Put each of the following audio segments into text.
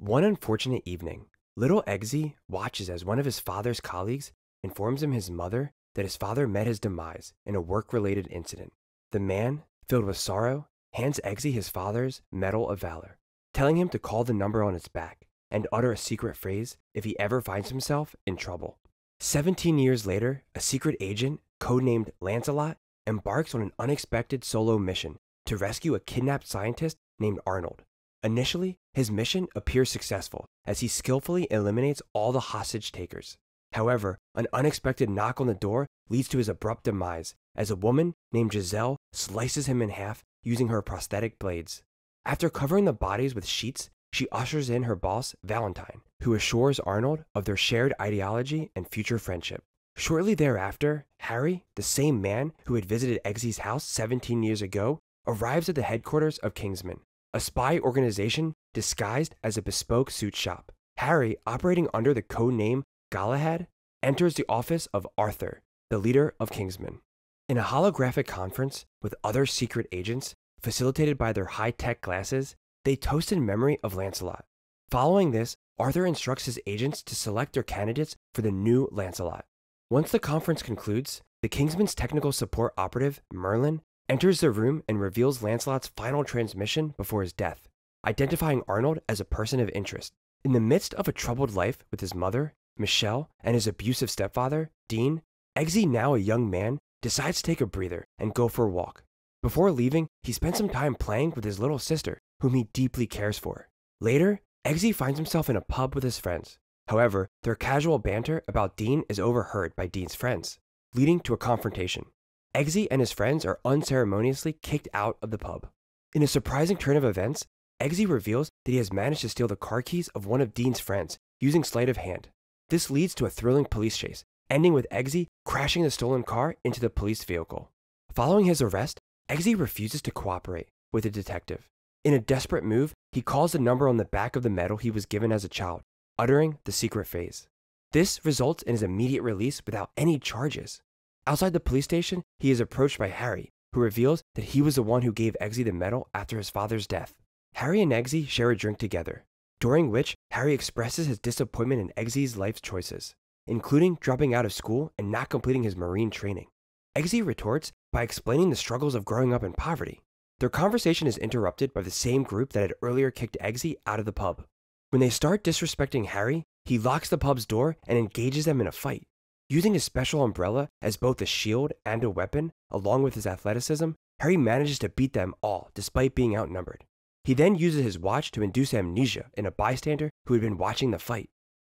One unfortunate evening, little Eggsy watches as one of his father's colleagues informs him his mother that his father met his demise in a work related incident. The man, filled with sorrow, hands Eggsy his father's Medal of Valor, telling him to call the number on its back and utter a secret phrase if he ever finds himself in trouble. Seventeen years later, a secret agent, codenamed Lancelot, embarks on an unexpected solo mission to rescue a kidnapped scientist named Arnold. Initially, his mission appears successful as he skillfully eliminates all the hostage takers. However, an unexpected knock on the door leads to his abrupt demise as a woman named Giselle slices him in half using her prosthetic blades. After covering the bodies with sheets, she ushers in her boss, Valentine, who assures Arnold of their shared ideology and future friendship. Shortly thereafter, Harry, the same man who had visited Eggsy's house 17 years ago, arrives at the headquarters of Kingsman, a spy organization disguised as a bespoke suit shop. Harry, operating under the code name Galahad, enters the office of Arthur, the leader of Kingsman. In a holographic conference with other secret agents, facilitated by their high tech glasses, they toast in memory of Lancelot. Following this, Arthur instructs his agents to select their candidates for the new Lancelot. Once the conference concludes, the Kingsman's technical support operative, Merlin, enters the room and reveals Lancelot's final transmission before his death, identifying Arnold as a person of interest. In the midst of a troubled life with his mother, Michelle, and his abusive stepfather, Dean, Eggsy, now a young man, decides to take a breather and go for a walk. Before leaving, he spends some time playing with his little sister, whom he deeply cares for. Later, Eggsy finds himself in a pub with his friends. However, their casual banter about Dean is overheard by Dean's friends, leading to a confrontation. Eggsy and his friends are unceremoniously kicked out of the pub. In a surprising turn of events, Eggsy reveals that he has managed to steal the car keys of one of Dean's friends using sleight of hand. This leads to a thrilling police chase, ending with Eggsy crashing the stolen car into the police vehicle. Following his arrest, Eggsy refuses to cooperate with the detective. In a desperate move, he calls the number on the back of the medal he was given as a child, uttering the secret phrase. This results in his immediate release without any charges. Outside the police station, he is approached by Harry, who reveals that he was the one who gave Eggsy the medal after his father's death. Harry and Eggsy share a drink together, during which Harry expresses his disappointment in Eggsy's life choices, including dropping out of school and not completing his marine training. Eggsy retorts by explaining the struggles of growing up in poverty. Their conversation is interrupted by the same group that had earlier kicked Eggsy out of the pub. When they start disrespecting Harry, he locks the pub's door and engages them in a fight. Using his special umbrella as both a shield and a weapon, along with his athleticism, Harry manages to beat them all despite being outnumbered. He then uses his watch to induce amnesia in a bystander who had been watching the fight.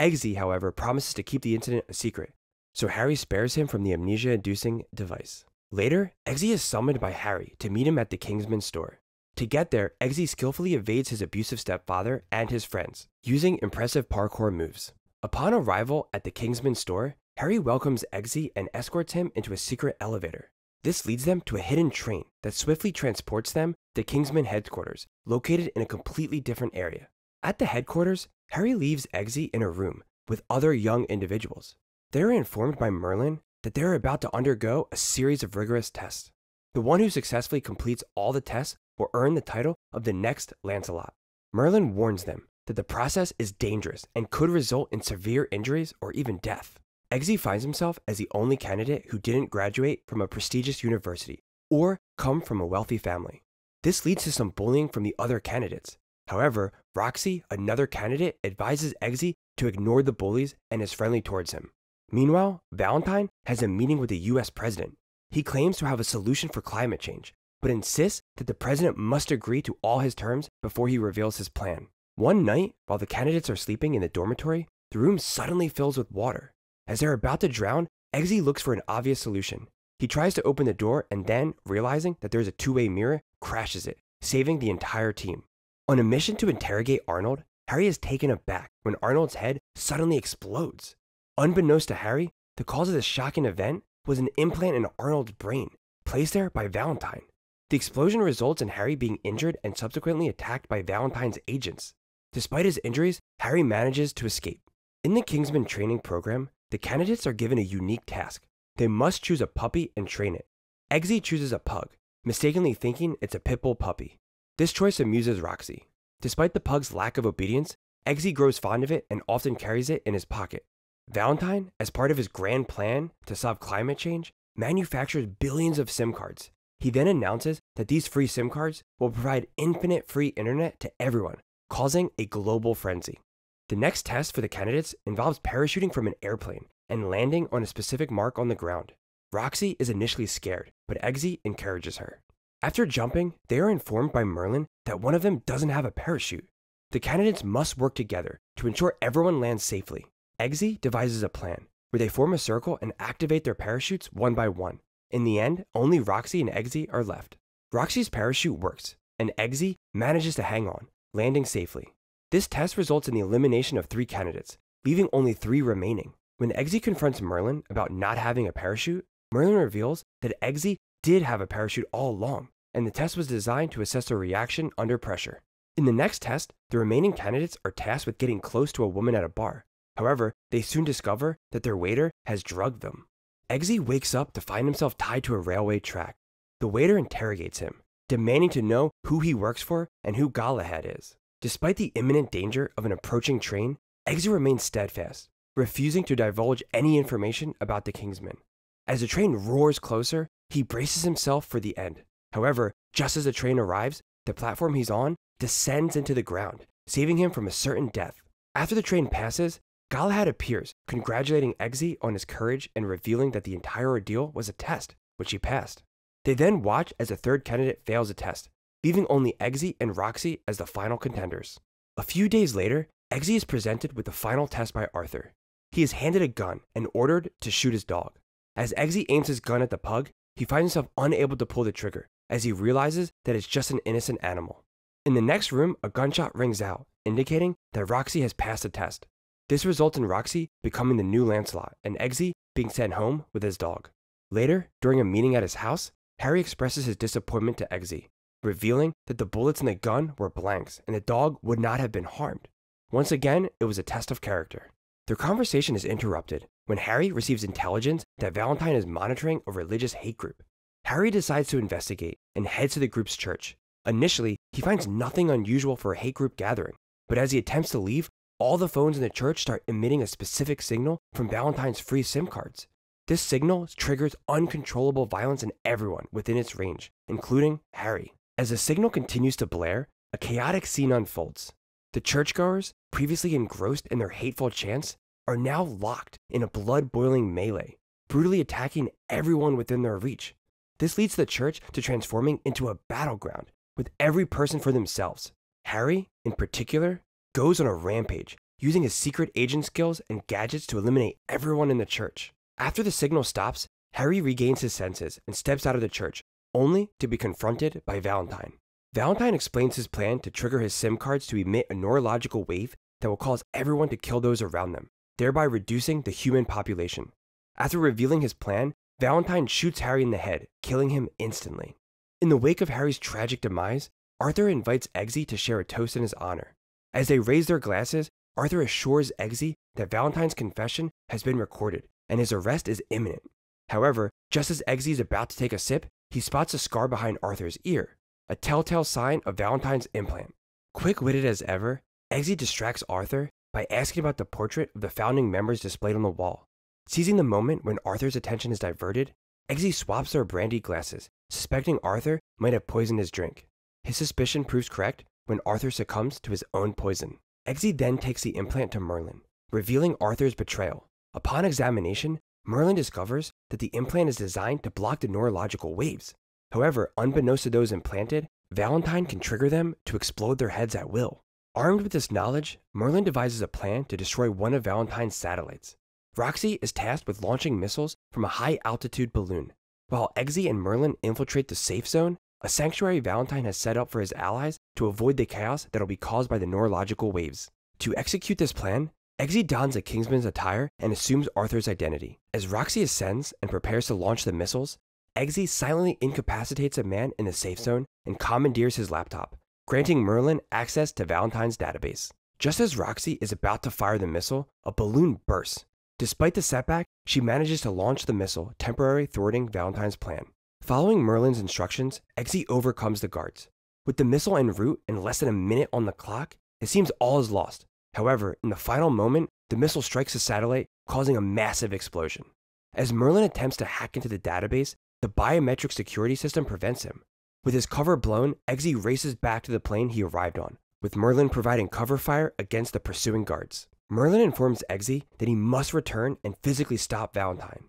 Eggsy, however, promises to keep the incident a secret, so Harry spares him from the amnesia inducing device. Later, Eggsy is summoned by Harry to meet him at the Kingsman store. To get there, Eggsy skillfully evades his abusive stepfather and his friends, using impressive parkour moves. Upon arrival at the Kingsman store, Harry welcomes Eggsy and escorts him into a secret elevator. This leads them to a hidden train that swiftly transports them to Kingsman headquarters, located in a completely different area. At the headquarters, Harry leaves Eggsy in a room with other young individuals. They are informed by Merlin that they're about to undergo a series of rigorous tests. The one who successfully completes all the tests will earn the title of the next Lancelot. Merlin warns them that the process is dangerous and could result in severe injuries or even death. Eggsy finds himself as the only candidate who didn't graduate from a prestigious university or come from a wealthy family. This leads to some bullying from the other candidates. However, Roxy, another candidate, advises Eggsy to ignore the bullies and is friendly towards him. Meanwhile, Valentine has a meeting with the US president. He claims to have a solution for climate change, but insists that the president must agree to all his terms before he reveals his plan. One night, while the candidates are sleeping in the dormitory, the room suddenly fills with water. As they're about to drown, Eggsy looks for an obvious solution. He tries to open the door and then, realizing that there's a two way mirror, crashes it, saving the entire team. On a mission to interrogate Arnold, Harry is taken aback when Arnold's head suddenly explodes. Unbeknownst to Harry, the cause of this shocking event was an implant in Arnold's brain, placed there by Valentine. The explosion results in Harry being injured and subsequently attacked by Valentine's agents. Despite his injuries, Harry manages to escape. In the Kingsman training program, the candidates are given a unique task. They must choose a puppy and train it. Eggsy chooses a pug, mistakenly thinking it's a pit bull puppy. This choice amuses Roxy. Despite the pug's lack of obedience, Eggsy grows fond of it and often carries it in his pocket. Valentine, as part of his grand plan to solve climate change, manufactures billions of SIM cards. He then announces that these free SIM cards will provide infinite free internet to everyone, causing a global frenzy. The next test for the candidates involves parachuting from an airplane and landing on a specific mark on the ground. Roxy is initially scared, but Eggsy encourages her. After jumping, they are informed by Merlin that one of them doesn't have a parachute. The candidates must work together to ensure everyone lands safely. Eggsy devises a plan where they form a circle and activate their parachutes one by one. In the end, only Roxy and Eggsy are left. Roxy's parachute works, and Eggsy manages to hang on, landing safely. This test results in the elimination of three candidates, leaving only three remaining. When Eggsy confronts Merlin about not having a parachute, Merlin reveals that Eggsy did have a parachute all along, and the test was designed to assess her reaction under pressure. In the next test, the remaining candidates are tasked with getting close to a woman at a bar. However, they soon discover that their waiter has drugged them. Eggsy wakes up to find himself tied to a railway track. The waiter interrogates him, demanding to know who he works for and who Galahad is. Despite the imminent danger of an approaching train, Eggsy remains steadfast, refusing to divulge any information about the Kingsmen. As the train roars closer, he braces himself for the end. However, just as the train arrives, the platform he's on descends into the ground, saving him from a certain death. After the train passes, Galahad appears, congratulating Eggsy on his courage and revealing that the entire ordeal was a test, which he passed. They then watch as the third candidate fails the test, leaving only Eggsy and Roxy as the final contenders. A few days later, Eggsy is presented with the final test by Arthur. He is handed a gun and ordered to shoot his dog. As Eggsy aims his gun at the pug, he finds himself unable to pull the trigger as he realizes that it's just an innocent animal. In the next room, a gunshot rings out, indicating that Roxy has passed the test. This results in Roxy becoming the new Lancelot and Eggsy being sent home with his dog. Later, during a meeting at his house, Harry expresses his disappointment to Eggsy, revealing that the bullets in the gun were blanks and the dog would not have been harmed. Once again, it was a test of character. Their conversation is interrupted when Harry receives intelligence that Valentine is monitoring a religious hate group. Harry decides to investigate and heads to the group's church. Initially, he finds nothing unusual for a hate group gathering, but as he attempts to leave, all the phones in the church start emitting a specific signal from Valentine's free SIM cards. This signal triggers uncontrollable violence in everyone within its range, including Harry. As the signal continues to blare, a chaotic scene unfolds. The churchgoers, previously engrossed in their hateful chants, are now locked in a blood boiling melee, brutally attacking everyone within their reach. This leads the church to transforming into a battleground, with every person for themselves. Harry, in particular, goes on a rampage, using his secret agent skills and gadgets to eliminate everyone in the church. After the signal stops, Harry regains his senses and steps out of the church, only to be confronted by Valentine. Valentine explains his plan to trigger his SIM cards to emit a neurological wave that will cause everyone to kill those around them, thereby reducing the human population. After revealing his plan, Valentine shoots Harry in the head, killing him instantly. In the wake of Harry's tragic demise, Arthur invites Eggsy to share a toast in his honor. As they raise their glasses, Arthur assures Eggsy that Valentine's confession has been recorded and his arrest is imminent. However, just as Eggsy is about to take a sip, he spots a scar behind Arthur's ear, a telltale sign of Valentine's implant. Quick witted as ever, Eggsy distracts Arthur by asking about the portrait of the founding members displayed on the wall. Seizing the moment when Arthur's attention is diverted, Eggsy swaps their brandy glasses, suspecting Arthur might have poisoned his drink. His suspicion proves correct when Arthur succumbs to his own poison. Eggsy then takes the implant to Merlin, revealing Arthur's betrayal. Upon examination, Merlin discovers that the implant is designed to block the neurological waves. However, unbeknownst to those implanted, Valentine can trigger them to explode their heads at will. Armed with this knowledge, Merlin devises a plan to destroy one of Valentine's satellites. Roxy is tasked with launching missiles from a high altitude balloon. While Eggsy and Merlin infiltrate the safe zone, a sanctuary Valentine has set up for his allies to avoid the chaos that will be caused by the neurological waves. To execute this plan, Eggsy dons a Kingsman's attire and assumes Arthur's identity. As Roxy ascends and prepares to launch the missiles, Eggsy silently incapacitates a man in the safe zone and commandeers his laptop, granting Merlin access to Valentine's database. Just as Roxy is about to fire the missile, a balloon bursts. Despite the setback, she manages to launch the missile, temporarily thwarting Valentine's plan. Following Merlin's instructions, Eggsy overcomes the guards. With the missile en route and less than a minute on the clock, it seems all is lost. However, in the final moment, the missile strikes the satellite, causing a massive explosion. As Merlin attempts to hack into the database, the biometric security system prevents him. With his cover blown, Eggsy races back to the plane he arrived on, with Merlin providing cover fire against the pursuing guards. Merlin informs Eggsy that he must return and physically stop Valentine.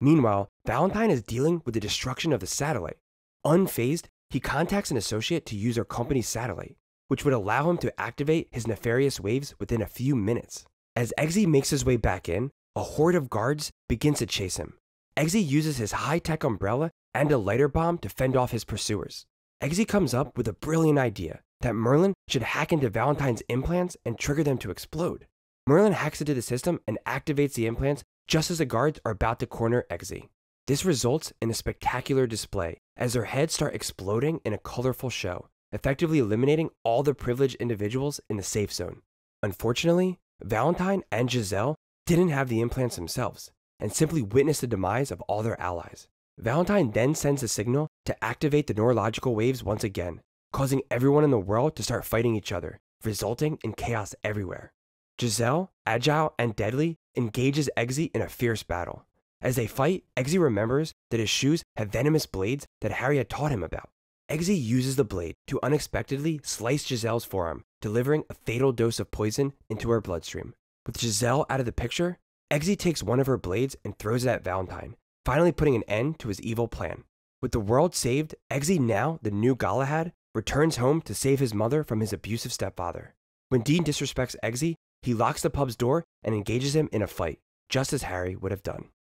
Meanwhile, Valentine is dealing with the destruction of the satellite. Unfazed, he contacts an associate to use our company's satellite, which would allow him to activate his nefarious waves within a few minutes. As Eggsy makes his way back in, a horde of guards begins to chase him. Eggsy uses his high tech umbrella and a lighter bomb to fend off his pursuers. Eggsy comes up with a brilliant idea that Merlin should hack into Valentine's implants and trigger them to explode. Merlin hacks into the system and activates the implants just as the guards are about to corner Eggsy. This results in a spectacular display as their heads start exploding in a colorful show, effectively eliminating all the privileged individuals in the safe zone. Unfortunately, Valentine and Giselle didn't have the implants themselves and simply witnessed the demise of all their allies. Valentine then sends a signal to activate the neurological waves once again, causing everyone in the world to start fighting each other, resulting in chaos everywhere. Giselle, agile and deadly, engages Eggsy in a fierce battle. As they fight, Eggsy remembers that his shoes have venomous blades that Harry had taught him about. Eggsy uses the blade to unexpectedly slice Giselle's forearm, delivering a fatal dose of poison into her bloodstream. With Giselle out of the picture, Eggsy takes one of her blades and throws it at Valentine, finally putting an end to his evil plan. With the world saved, Eggsy, now the new Galahad, returns home to save his mother from his abusive stepfather. When Dean disrespects Eggsy, he locks the pub's door and engages him in a fight, just as Harry would have done.